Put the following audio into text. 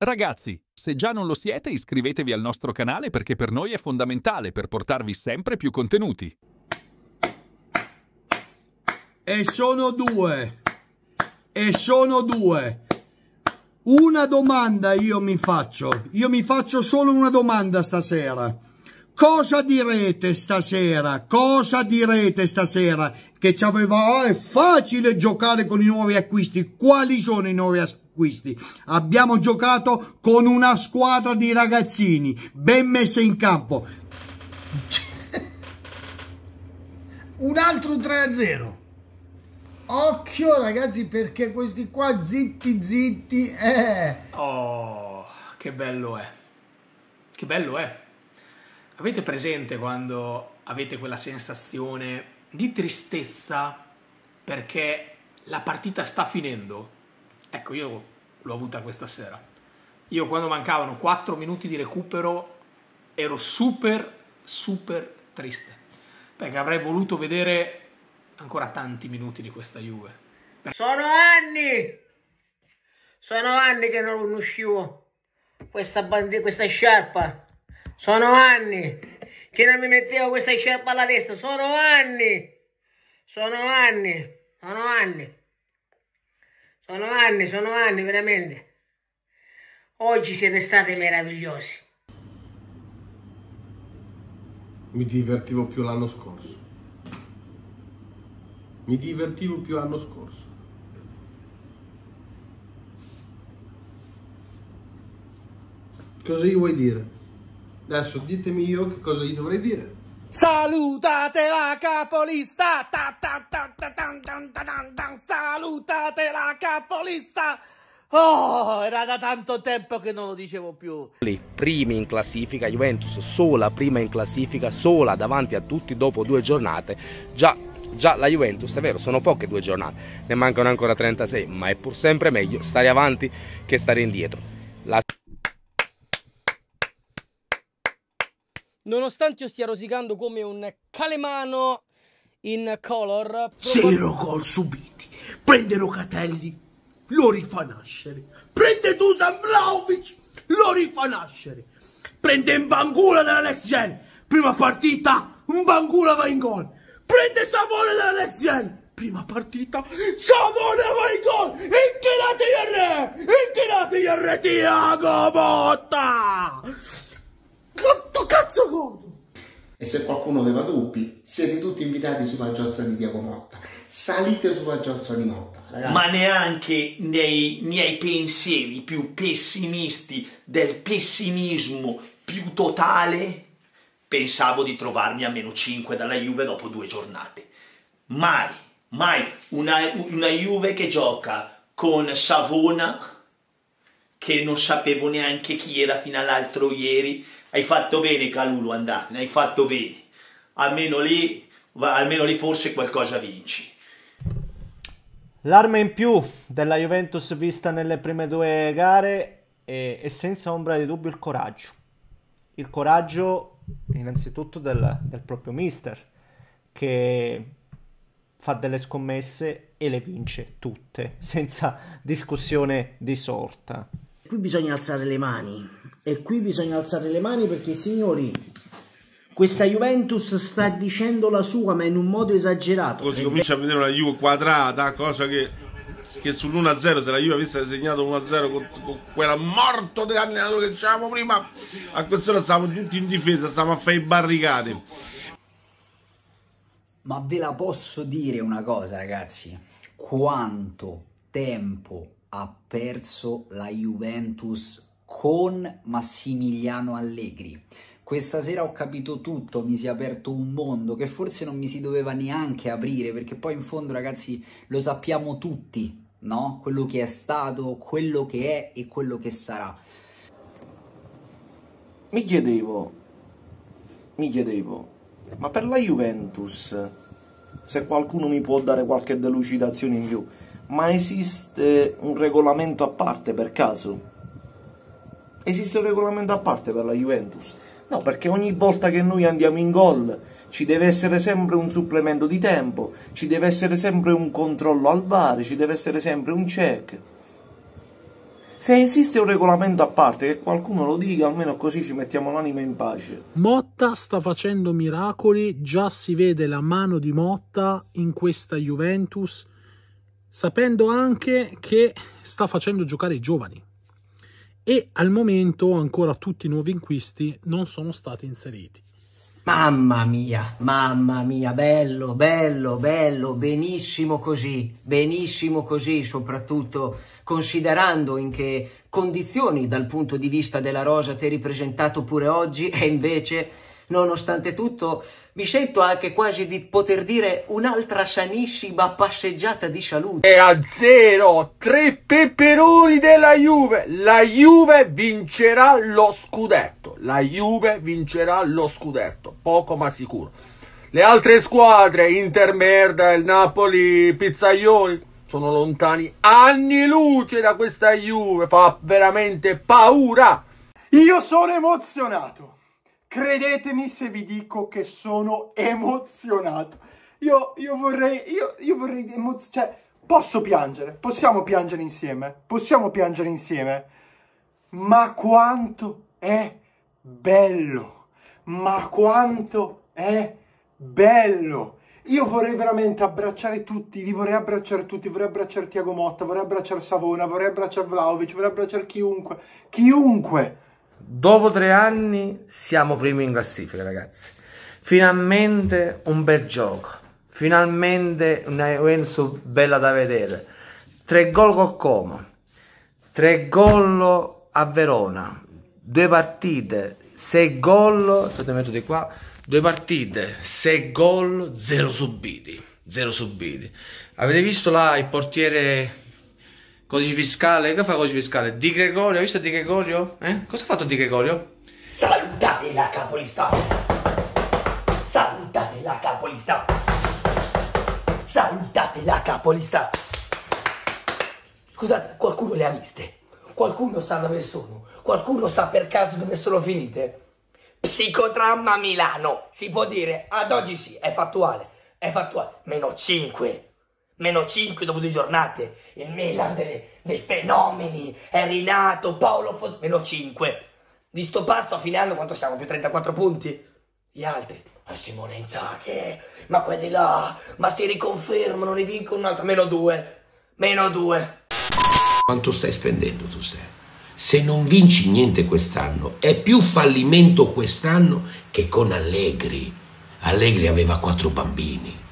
Ragazzi, se già non lo siete iscrivetevi al nostro canale perché per noi è fondamentale per portarvi sempre più contenuti. E sono due. E sono due. Una domanda io mi faccio. Io mi faccio solo una domanda stasera. Cosa direte stasera? Cosa direte stasera? Che ci aveva, oh, è facile giocare con i nuovi acquisti. Quali sono i nuovi acquisti? Abbiamo giocato con una squadra di ragazzini ben messa in campo. Un altro 3-0. Occhio ragazzi perché questi qua zitti zitti eh. Oh, che bello è. Che bello è. Avete presente quando avete quella sensazione di tristezza perché la partita sta finendo? Ecco, io l'ho avuta questa sera. Io quando mancavano 4 minuti di recupero ero super, super triste. Perché avrei voluto vedere ancora tanti minuti di questa Juve. Sono anni! Sono anni che non uscivo questa, bandi- questa sciarpa. Sono anni che non mi mettevo questa sciarpa alla testa. Sono anni. Sono anni. Sono anni. Sono anni, sono anni, veramente. Oggi siete stati meravigliosi. Mi divertivo più l'anno scorso. Mi divertivo più l'anno scorso. Cosa gli vuoi dire? Adesso ditemi io che cosa gli dovrei dire. Salutate la capolista! Ta, ta, ta, ta, tan, tan, tan, tan, tan. Salutate la capolista! Oh, era da tanto tempo che non lo dicevo più. Primi in classifica, Juventus sola prima in classifica, sola davanti a tutti dopo due giornate. Già, già la Juventus, è vero, sono poche due giornate, ne mancano ancora 36, ma è pur sempre meglio stare avanti che stare indietro. Nonostante io stia rosicando come un calemano in color... Zero gol subiti. Prende Locatelli, lo rifà nascere. Prende Dusan Vlaovic, lo rifà nascere. Prende Mbangula della Next Gen. Prima partita, Mbangula va in gol. Prende Savone della Next Gen. Prima partita, Savone va in gol. Inchinatevi a re, inchinatevi a re Tiago Motta. Quanto cazzo godo? E se qualcuno aveva dubbi, siete tutti invitati sulla giostra di Diego Motta. Salite sulla giostra di Motta, ragazzi. Ma neanche nei miei pensieri più pessimisti del pessimismo più totale pensavo di trovarmi a meno 5 dalla Juve dopo due giornate. Mai, mai una, una Juve che gioca con Savona che non sapevo neanche chi era fino all'altro ieri. Hai fatto bene Calulu andartene, hai fatto bene. Almeno lì, almeno lì forse qualcosa vinci. L'arma in più della Juventus vista nelle prime due gare è, è senza ombra di dubbio il coraggio. Il coraggio innanzitutto del, del proprio mister che fa delle scommesse e le vince tutte senza discussione di sorta. Qui bisogna alzare le mani e qui bisogna alzare le mani perché signori questa Juventus sta dicendo la sua ma in un modo esagerato. Così comincia a vedere una Juve quadrata, cosa che, che sull'1-0 se la Juve avesse segnato 1-0 con, con quella morto dell'allenatore che dicevamo prima, a quest'ora stavamo tutti in difesa, stavamo a fare i barricate. Ma ve la posso dire una cosa ragazzi, quanto tempo ha perso la Juventus con Massimiliano Allegri. Questa sera ho capito tutto, mi si è aperto un mondo che forse non mi si doveva neanche aprire, perché poi in fondo ragazzi lo sappiamo tutti, no? Quello che è stato, quello che è e quello che sarà. Mi chiedevo, mi chiedevo, ma per la Juventus, se qualcuno mi può dare qualche delucidazione in più, ma esiste un regolamento a parte per caso? Esiste un regolamento a parte per la Juventus? No, perché ogni volta che noi andiamo in gol ci deve essere sempre un supplemento di tempo, ci deve essere sempre un controllo al bar, ci deve essere sempre un check. Se esiste un regolamento a parte, che qualcuno lo dica, almeno così ci mettiamo l'anima in pace. Motta sta facendo miracoli, già si vede la mano di Motta in questa Juventus, sapendo anche che sta facendo giocare i giovani. E al momento ancora tutti i nuovi inquisti non sono stati inseriti. Mamma mia, mamma mia, bello, bello, bello, benissimo così, benissimo così, soprattutto considerando in che condizioni dal punto di vista della rosa ti hai ripresentato pure oggi e invece, nonostante tutto, mi sento anche quasi di poter dire un'altra sanissima passeggiata di salute. E a zero, tre peperoni della Juve, la Juve vincerà lo scudetto, la Juve vincerà lo scudetto, poco ma sicuro. Le altre squadre, Inter Merda, il Napoli, Pizzaioli, sono lontani anni luce da questa Juve, fa veramente paura. Io sono emozionato. Credetemi se vi dico che sono emozionato. Io, io vorrei, io, io vorrei, cioè, posso piangere, possiamo piangere insieme, possiamo piangere insieme. Ma quanto è bello, ma quanto è bello. Io vorrei veramente abbracciare tutti, li vorrei abbracciare tutti, vorrei abbracciare Tiago Motta, vorrei abbracciare Savona, vorrei abbracciare Vlaovic, vorrei abbracciare chiunque, chiunque. Dopo tre anni siamo primi in classifica, ragazzi. Finalmente un bel gioco. Finalmente una Juventus bella da vedere. Tre gol con Como. Tre gol a Verona. Due partite, sei gol. Aspetta, metto di qua. Due partite, sei gol, zero subiti. Zero subiti. Avete visto là il portiere Codice fiscale, che fa codice fiscale? Di Gregorio, hai visto Di Gregorio? Eh? Cosa ha fatto Di Gregorio? Salutate la capolista! Salutate la capolista! Salutate la capolista! Scusate, qualcuno le ha viste? Qualcuno sa dove sono? Qualcuno sa per caso dove sono finite? Psicodramma Milano, si può dire, ad oggi sì, è fattuale, è fattuale, meno 5 meno 5 dopo due giornate. Il Milan dei, dei fenomeni è rinato. Paolo Fos, meno 5. Di sto pasto a fine anno quanto siamo? Più 34 punti? Gli altri? Ma Simone Inzaghi, ma quelli là, ma si riconfermano, ne vincono un altro. Meno 2. Meno 2. Quanto stai spendendo tu, Ste? Se non vinci niente quest'anno, è più fallimento quest'anno che con Allegri. Allegri aveva quattro bambini